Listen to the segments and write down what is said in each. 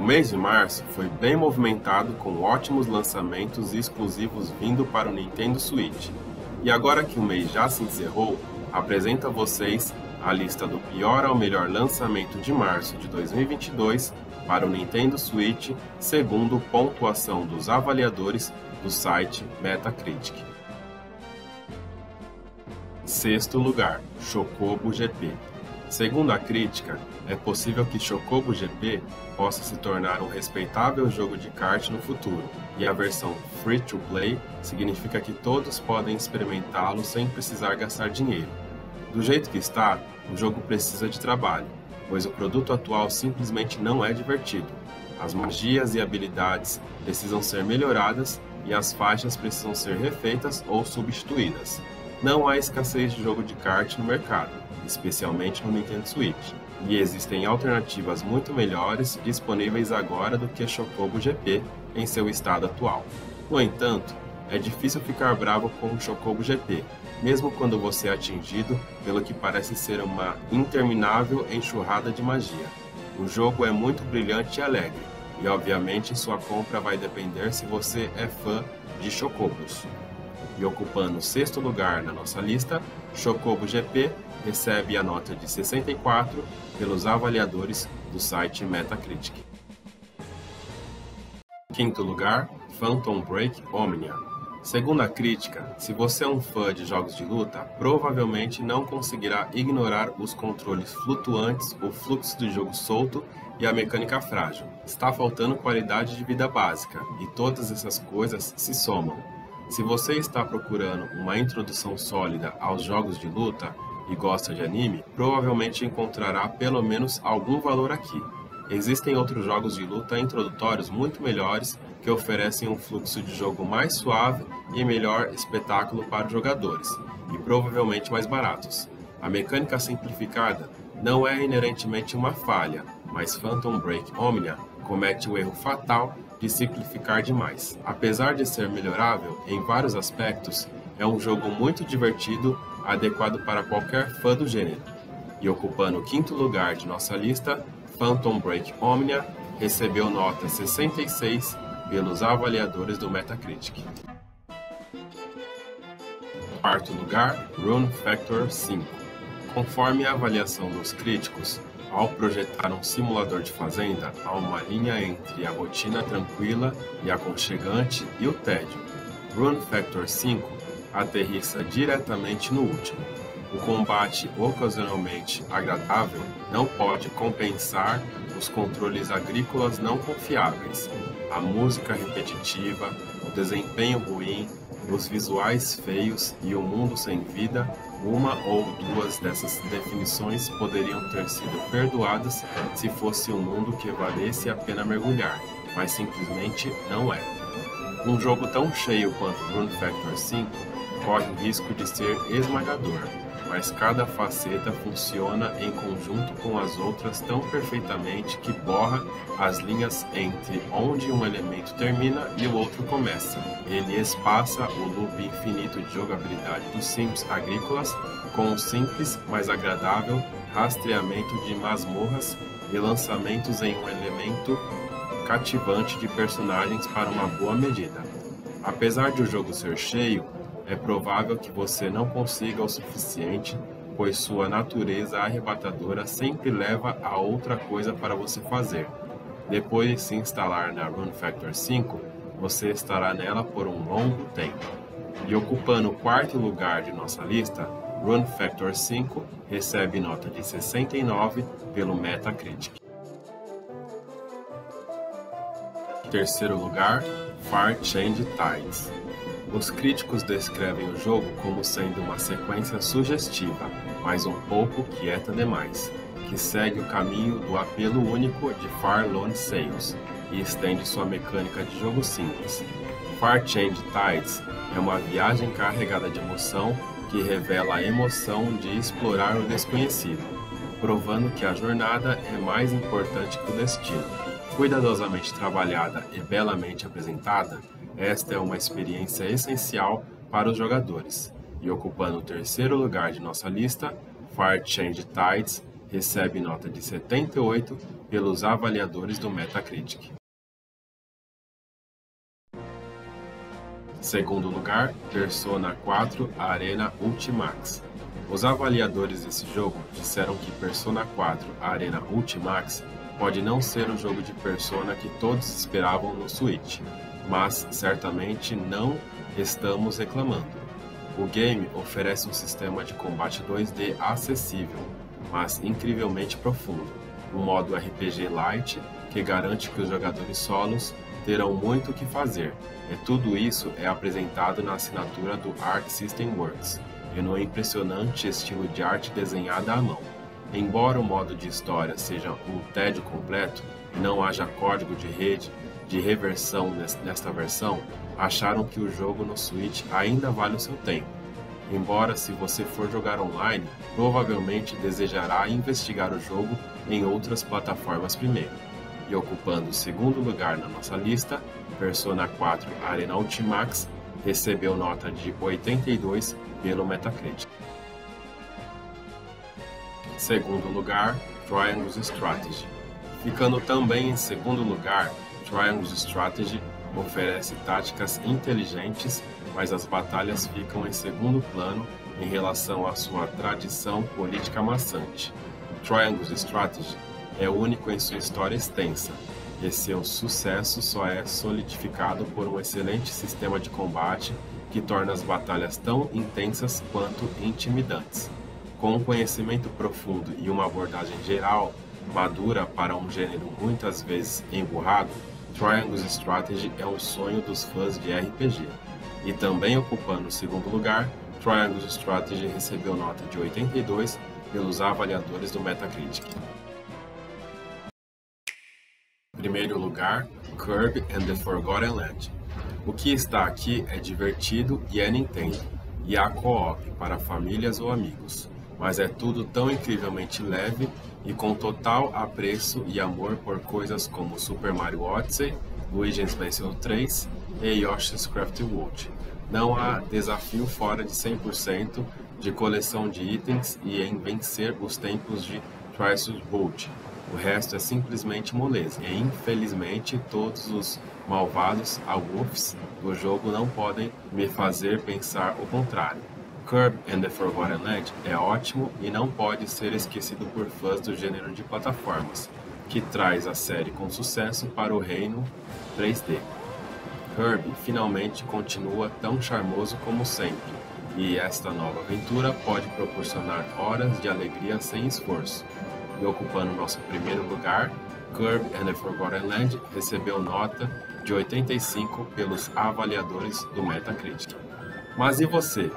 O mês de março foi bem movimentado com ótimos lançamentos exclusivos vindo para o Nintendo Switch. E agora que o mês já se encerrou, apresento a vocês a lista do pior ao melhor lançamento de março de 2022 para o Nintendo Switch, segundo pontuação dos avaliadores do site Metacritic. Sexto lugar, Chocobo GP. Segundo a crítica, é possível que Chocobo GP possa se tornar um respeitável jogo de kart no futuro, e a versão Free to Play significa que todos podem experimentá-lo sem precisar gastar dinheiro. Do jeito que está, o jogo precisa de trabalho, pois o produto atual simplesmente não é divertido. As magias e habilidades precisam ser melhoradas e as faixas precisam ser refeitas ou substituídas. Não há escassez de jogo de kart no mercado, especialmente no Nintendo Switch, e existem alternativas muito melhores disponíveis agora do que Chocobo GP em seu estado atual. No entanto, é difícil ficar bravo com o Chocobo GP, mesmo quando você é atingido pelo que parece ser uma interminável enxurrada de magia. O jogo é muito brilhante e alegre, e obviamente sua compra vai depender se você é fã de Chocobos. E ocupando o sexto lugar na nossa lista, Chocobo GP recebe a nota de 64 pelos avaliadores do site Metacritic. Quinto lugar, Phantom Break Omnia. Segundo a crítica, se você é um fã de jogos de luta, provavelmente não conseguirá ignorar os controles flutuantes, o fluxo do jogo solto e a mecânica frágil. Está faltando qualidade de vida básica, e todas essas coisas se somam. Se você está procurando uma introdução sólida aos jogos de luta, e gosta de anime, provavelmente encontrará pelo menos algum valor aqui. Existem outros jogos de luta introdutórios muito melhores que oferecem um fluxo de jogo mais suave e melhor espetáculo para os jogadores, e provavelmente mais baratos. A mecânica simplificada não é inerentemente uma falha, mas Phantom Break Omnia comete o erro fatal de simplificar demais. Apesar de ser melhorável em vários aspectos, é um jogo muito divertido adequado para qualquer fã do gênero. E ocupando o quinto lugar de nossa lista, Phantom Break Omnia recebeu nota 66 pelos avaliadores do Metacritic. Quarto lugar, Rune Factor 5. Conforme a avaliação dos críticos, ao projetar um simulador de fazenda, há uma linha entre a rotina tranquila e aconchegante e o tédio. Rune Factor 5 aterrissa diretamente no último. O combate ocasionalmente agradável não pode compensar os controles agrícolas não confiáveis, a música repetitiva, o desempenho ruim, os visuais feios e o mundo sem vida, uma ou duas dessas definições poderiam ter sido perdoadas se fosse um mundo que valesse a pena mergulhar, mas simplesmente não é. Um jogo tão cheio quanto Rune Factor 5 corre risco de ser esmagador, mas cada faceta funciona em conjunto com as outras tão perfeitamente que borra as linhas entre onde um elemento termina e o outro começa. Ele espaça o loop infinito de jogabilidade dos Sims agrícolas com um simples, mas agradável rastreamento de masmorras e lançamentos em um elemento cativante de personagens para uma boa medida. Apesar de o jogo ser cheio, é provável que você não consiga o suficiente, pois sua natureza arrebatadora sempre leva a outra coisa para você fazer. Depois de se instalar na Rune Factor 5, você estará nela por um longo tempo. E ocupando o quarto lugar de nossa lista, Rune Factor 5 recebe nota de 69 pelo Metacritic. Terceiro lugar, Far Change Tides. Os críticos descrevem o jogo como sendo uma sequência sugestiva, mas um pouco quieta demais, que segue o caminho do apelo único de Far Lone Sales e estende sua mecânica de jogo simples. Far Change Tides é uma viagem carregada de emoção que revela a emoção de explorar o desconhecido, provando que a jornada é mais importante que o destino. Cuidadosamente trabalhada e belamente apresentada, esta é uma experiência essencial para os jogadores. E ocupando o terceiro lugar de nossa lista, Fire Change Tides recebe nota de 78 pelos avaliadores do Metacritic. Segundo lugar, Persona 4 Arena Ultimax. Os avaliadores desse jogo disseram que Persona 4 Arena Ultimax pode não ser o jogo de Persona que todos esperavam no Switch, mas certamente não estamos reclamando. O game oferece um sistema de combate 2D acessível, mas incrivelmente profundo, um modo RPG light que garante que os jogadores solos terão muito o que fazer, e tudo isso é apresentado na assinatura do Arc System Works e no impressionante estilo de arte desenhada à mão. Embora o modo de história seja um tédio completo e não haja código de rede de reversão nesta versão, acharam que o jogo no Switch ainda vale o seu tempo. Embora, se você for jogar online, provavelmente desejará investigar o jogo em outras plataformas primeiro. E ocupando o segundo lugar na nossa lista, Persona 4 Arena Ultimax recebeu nota de 82 pelo Metacritic. Segundo lugar, Triangles Strategy. Ficando também em segundo lugar, Triangles Strategy oferece táticas inteligentes, mas as batalhas ficam em segundo plano em relação à sua tradição política maçante. Triangles Strategy é único em sua história extensa, e seu sucesso só é solidificado por um excelente sistema de combate que torna as batalhas tão intensas quanto intimidantes. Com um conhecimento profundo e uma abordagem geral madura para um gênero muitas vezes emburrado, Triangles Strategy é um sonho dos fãs de RPG. E também ocupando o segundo lugar, Triangles Strategy recebeu nota de 82 pelos avaliadores do Metacritic. Primeiro lugar, Kirby and the Forgotten Land. O que está aqui é divertido e é Nintendo, e há co-op para famílias ou amigos, mas é tudo tão incrivelmente leve e com total apreço e amor por coisas como Super Mario Odyssey, Luigi's Mansion 3 e Yoshi's Crafted World. Não há desafio fora de 100% de coleção de itens e em vencer os tempos de Triceratops Bolt. O resto é simplesmente moleza. E infelizmente todos os malvados Awolfs do jogo não podem me fazer pensar o contrário. Curb and the Forgotten Land é ótimo e não pode ser esquecido por fãs do gênero de plataformas, que traz a série com sucesso para o reino 3D. Kirby finalmente continua tão charmoso como sempre, e esta nova aventura pode proporcionar horas de alegria sem esforço. E ocupando nosso primeiro lugar, Kirby and the Forgotten Land recebeu nota de 85 pelos avaliadores do Metacritic. Mas e você?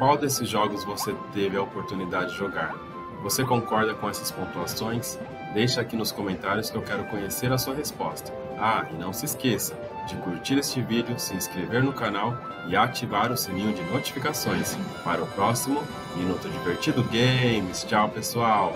Qual desses jogos você teve a oportunidade de jogar? Você concorda com essas pontuações? Deixa aqui nos comentários que eu quero conhecer a sua resposta. Ah, e não se esqueça de curtir este vídeo, se inscrever no canal e ativar o sininho de notificações. Para o próximo Minuto Divertido Games. Tchau, pessoal!